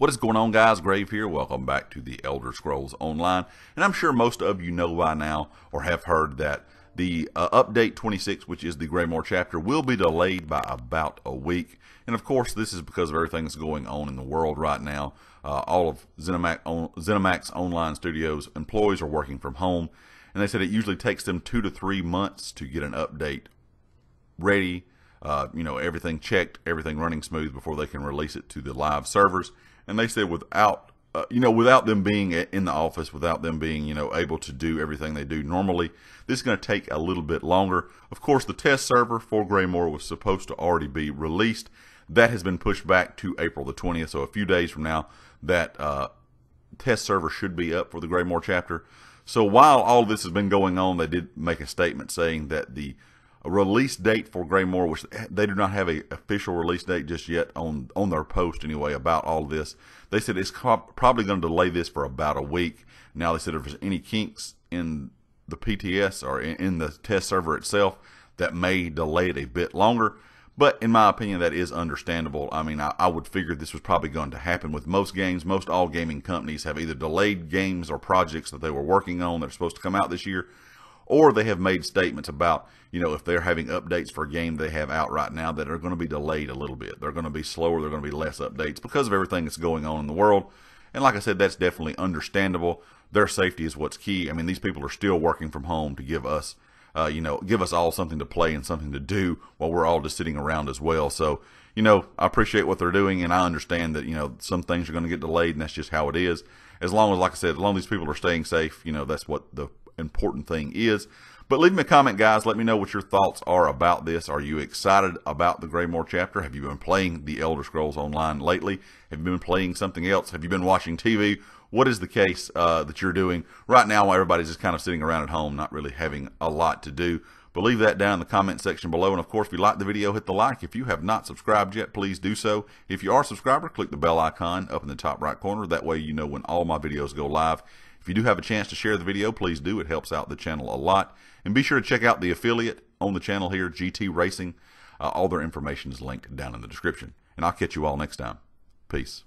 What is going on, guys? Grave here. Welcome back to the Elder Scrolls Online. And I'm sure most of you know by now or have heard that the uh, update 26, which is the Greymoor chapter, will be delayed by about a week. And of course, this is because of everything that's going on in the world right now. Uh, all of ZeniMax, on, ZeniMax Online Studios employees are working from home. And they said it usually takes them two to three months to get an update ready, uh, you know, everything checked, everything running smooth before they can release it to the live servers and they said without uh, you know without them being in the office without them being you know able to do everything they do normally this is going to take a little bit longer. Of course the test server for Greymoor was supposed to already be released. That has been pushed back to April the 20th so a few days from now that uh, test server should be up for the Greymoor chapter. So while all this has been going on they did make a statement saying that the a release date for Greymoor, which they do not have a official release date just yet on on their post anyway about all this. They said it's probably going to delay this for about a week. Now they said if there's any kinks in the PTS or in, in the test server itself, that may delay it a bit longer. But in my opinion, that is understandable. I mean, I, I, would figure this was probably going to happen with most games. Most all gaming companies have either delayed games or projects that they were working on that are supposed to come out this year or they have made statements about, you know, if they're having updates for a game they have out right now that are going to be delayed a little bit. They're going to be slower, they're going to be less updates because of everything that's going on in the world. And like I said, that's definitely understandable. Their safety is what's key. I mean, these people are still working from home to give us, uh, you know, give us all something to play and something to do while we're all just sitting around as well. So, you know, I appreciate what they're doing, and I understand that you know some things are going to get delayed, and that's just how it is. As long as, like I said, as long as these people are staying safe, you know, that's what the important thing is. But leave me a comment, guys. Let me know what your thoughts are about this. Are you excited about the Greymoor chapter? Have you been playing the Elder Scrolls Online lately? Have you been playing something else? Have you been watching TV? What is the case uh, that you're doing right now while everybody's just kind of sitting around at home, not really having a lot to do? But leave that down in the comment section below. And of course, if you like the video, hit the like. If you have not subscribed yet, please do so. If you are a subscriber, click the bell icon up in the top right corner. That way you know when all my videos go live. If you do have a chance to share the video, please do. It helps out the channel a lot. And be sure to check out the affiliate on the channel here, GT Racing. Uh, all their information is linked down in the description. And I'll catch you all next time. Peace.